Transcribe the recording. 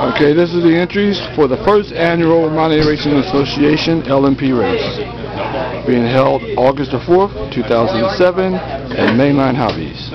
Okay, this is the entries for the first annual Monterey Racing Association LMP race. Being held August the 4th, 2007 at Mainline Hobbies.